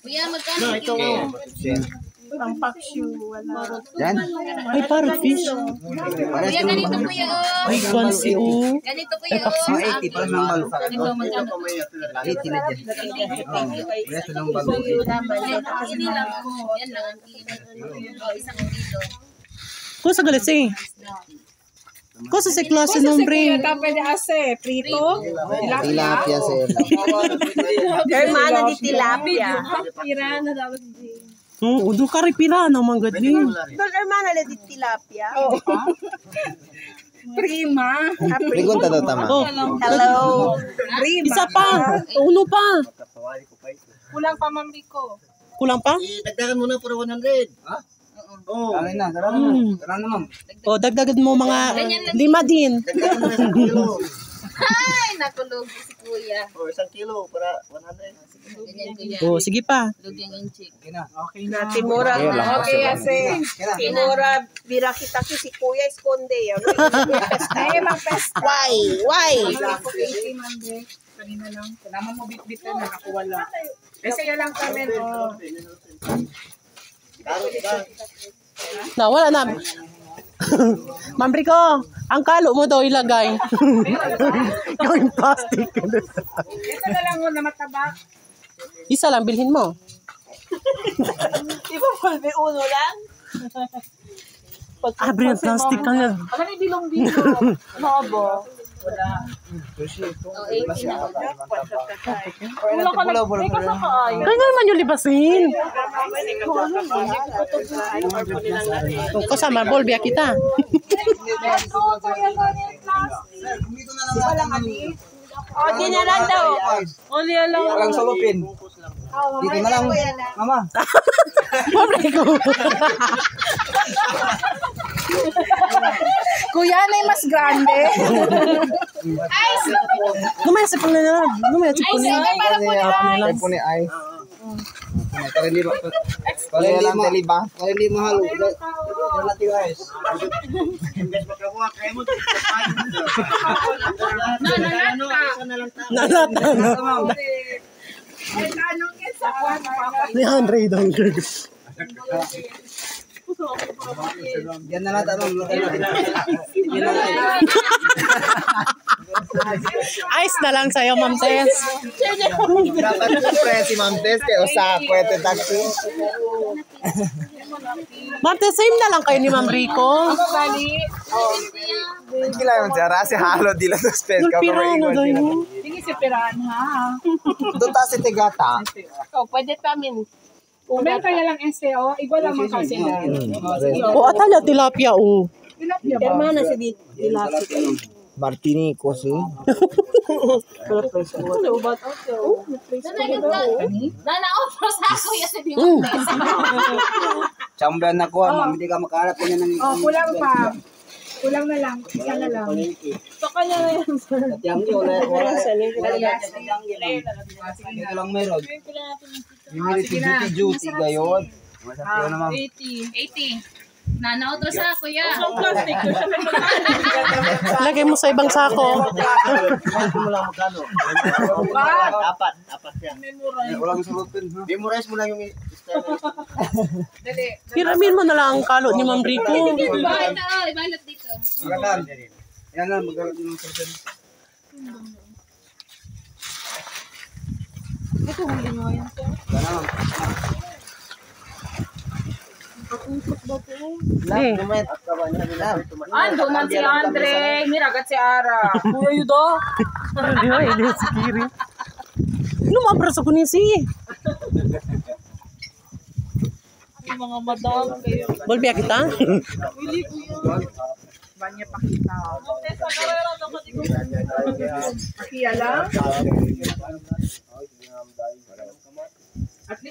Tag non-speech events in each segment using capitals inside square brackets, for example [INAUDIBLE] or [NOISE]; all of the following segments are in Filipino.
Kuya, magkano kilo? Ang paksyu, wala. Yan. Ay, parrot fish. Kuya, ko ganito naman. kuya. oh. Ay, fancy oh. Ganito kuya. oh. Mga 80 pares ng balo. Ito, magkano? 80 na dyan. Oo. Pares ng balo. Ini lang po. Yan lang. Oh, isang kilo. Kusa galit si. Kusa si klase nombre. Ito pwede ase, prito. Tilapia sir. Hermano di tilapia. Hmm, udo ka rin pira na mga gadling. Dol hermano di tilapia. Prima. Pregunta daw tama. Oh, Hello. Prima. isa pa. Uno pa. Kulang pa mamiko. Kulang pa? Dagdagan mo na para 100. Ha? Oo. Alin na, dala na. Hmm. Dala na ma'am. O, dagdagan mo mga lima din. Dagdagan mo na isang kilo. Ay, nakulog si kuya. O, isang kilo para 100. Ganyan kuya. O, sige pa. Lug yung inchik. Okay na. Timura. Okay, ase. Timura, bira kita ki si Kuya Esconde. [LAUGHS] Ay, mang pesta. Why? Why? Kanina lang. Naman mo bit-bit na, ako wala. Kasi yan lang kami, oh. Na, wala na. [LAUGHS] Ma'am Rico, ang kalo mo daw ilagay. [LAUGHS] Gawing plastic. Ito na lang mo na mataba. Isa lang, bilhin mo. Di ba pwede uno lang? Abre ang plastic ka nga. Ano yung bilong-bilong? [LAUGHS] Nobo. Oh, 80 na. Wala ka na. May kasakaay. Kaya naman yung libasin. Kung kasama, bol, biya kita. O, di na lang daw. Uli lang. Walang salupin. Dito na lang. Mama. [LAUGHS] Ma'am Rico. [LAUGHS] Kuya, na yung mas grande. [LAUGHS] Lumaya sa pang na Lumaya sa pang na para po na. Ay, ay. Para hindi ma... Para hindi ma... Para hindi mahalo. Relative ayos. Nalata na. Ay, tanong yan sa awan. 300 dollars. Yan na lang tanong. Ice na lang sa'yo, Ma'am Tess. Dapat siyempre si Ma'am Tess kay usa pwede taxi. Ma'am Tess, same na lang kayo ni Ma'am Rico. Bali, Hindi lang yung siya. Rasi halo di lang sa space. Na daw yun. hindi si Piranha. Doon ta si Tigata. Oh, pwede kami. Meron kaya lang SEO, igual lang mga kasi. O, atala, tilapia, o. Tilapia ba? Hermana si Tilapia. Martini [LAUGHS] ko si. Ano ba ito? Nanaopro sa kuya sa Dimontes. Champion na ko. Ma'am, hindi ka makaharap. Oh, kulang pa. Kulang na lang. Isa na lang. Sa kanya na yan, sir. Yang di wala wala. Wala. Ito lang meron. Yung duty duty gayon. Masakyo na ma'am. 80. Nanaopro sa kuya. Plastic. [LAUGHS] Lagay mo sa ibang sako. mo lang magkano. Apat. Apat yan. Walang sulupin. Memorize mo lang yung Dali. Hiramin mo na lang ang kalo ni Ma'am Rico. Bakit na, oh, ibalot dito. Magandang. Yan na, magalit ng sulupin. Ito, huli nyo yan, sir. Eh, Ando man si Andre. Miragat si Ara. Kuya Yudo. di ba, hindi si Kiri. Lumabra sa kunisi. Mga madam kayo. Bol, biya kita. Banya pakita. Pakiya lang. At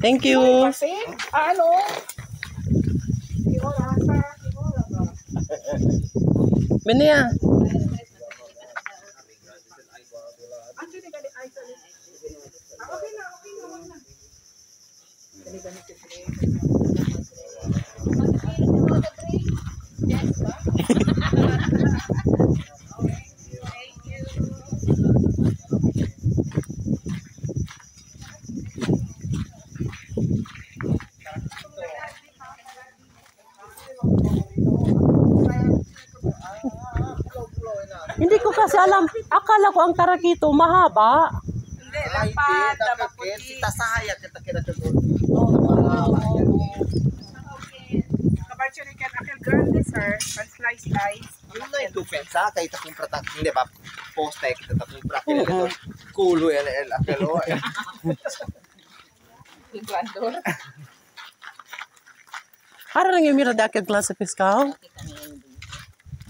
Thank you. Ano? Benia. Ah, Okay na, okay na, wag na ko kasi alam. Akala ko ang tarakito mahaba. Hindi, lapad, puti. si tasaya kita kira kagol. Kabarchuri kan akil grande, sir. Pan slice, slice. Yung na yung pensa kay ta kumpra ta hindi ba posta kita ta kumpra kaya ito kulo yan el akelo. Para lang yung mira dakil klase fiskal.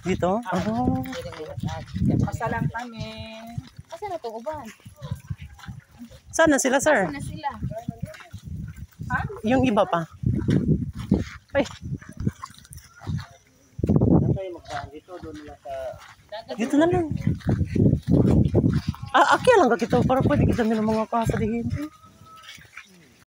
Dito? Oh. Pasalang kami. Kasi na to uban. Sana sila, sir? Na sila. Yung iba pa. Ay, dito na lang. Ah, aki lang ka kita para pwede kita nila mga kasadihin.